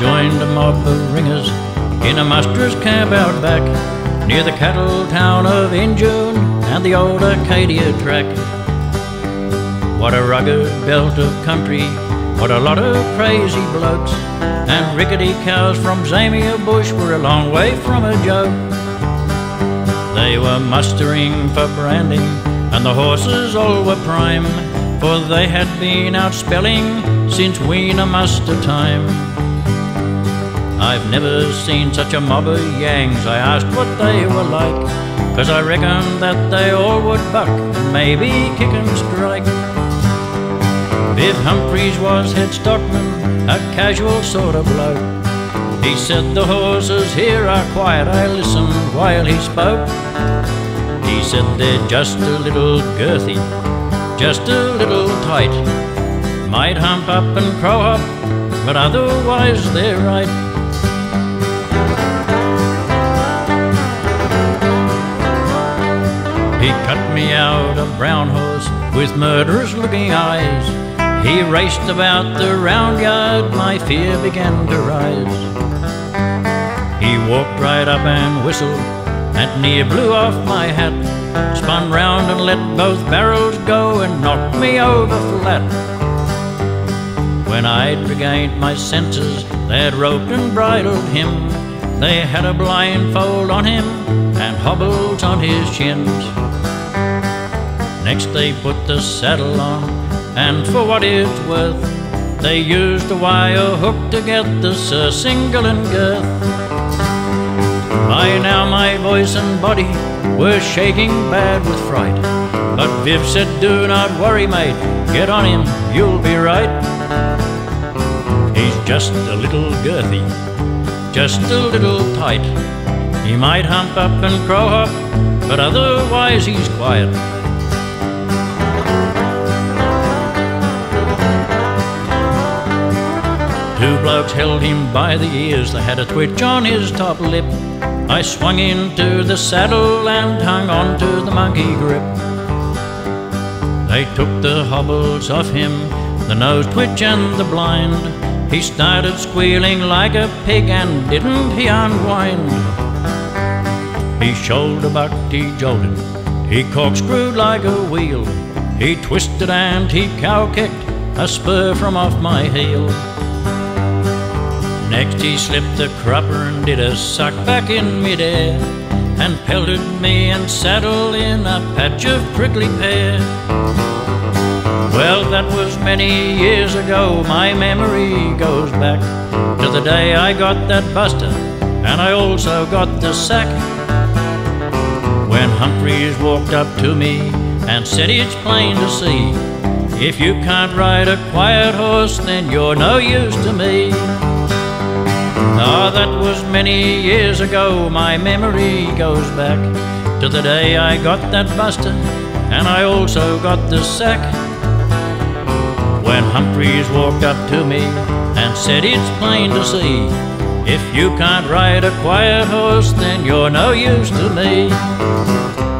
joined a mob of ringers in a muster's camp out back near the cattle town of Injune and the old Arcadia track. What a rugged belt of country, what a lot of crazy blokes, and rickety cows from Zamia Bush were a long way from a joke. They were mustering for branding, and the horses all were prime, for they had been out spelling since weaner muster time. I've never seen such a mob of yangs. I asked what they were like, cause I reckoned that they all would buck and maybe kick and strike. Viv Humphreys was head stockman, a casual sort of bloke. He said the horses here are quiet. I listened while he spoke. He said they're just a little girthy, just a little tight. Might hump up and crow hop, but otherwise they're right. He cut me out a brown horse with murderous looking eyes. He raced about the round yard, my fear began to rise. He walked right up and whistled, and near blew off my hat. Spun round and let both barrels go and knocked me over flat. When I'd regained my senses, they had roped and bridled him. They had a blindfold on him and hobbles on his shins. Next they put the saddle on, and for what it's worth, they used a wire hook to get the surcingle and girth. By now my voice and body were shaking bad with fright, but Viv said, "Do not worry, mate. Get on him, you'll be right." He's just a little girthy, just a little tight. He might hump up and crow hop, but otherwise he's quiet. Two blokes held him by the ears, they had a twitch on his top lip. I swung into the saddle and hung on to the monkey grip. They took the hobbles off him, the nose twitch and the blind. He started squealing like a pig and didn't he unwind? He shoulder bucked, he jolted, he corkscrewed like a wheel. He twisted and he cow kicked a spur from off my heel. Next he slipped the crupper and did a suck back in midair and pelted me and saddled in a patch of prickly pear. Well, that was many years ago. My memory goes back to the day I got that buster and I also got the sack. Humphreys walked up to me and said it's plain to see if you can't ride a quiet horse, then you're no use to me. Ah, that was many years ago. My memory goes back to the day I got that buster, and I also got the sack. When Humphreys walked up to me and said, It's plain to see, if you can't ride a quiet horse, then you're no use to me.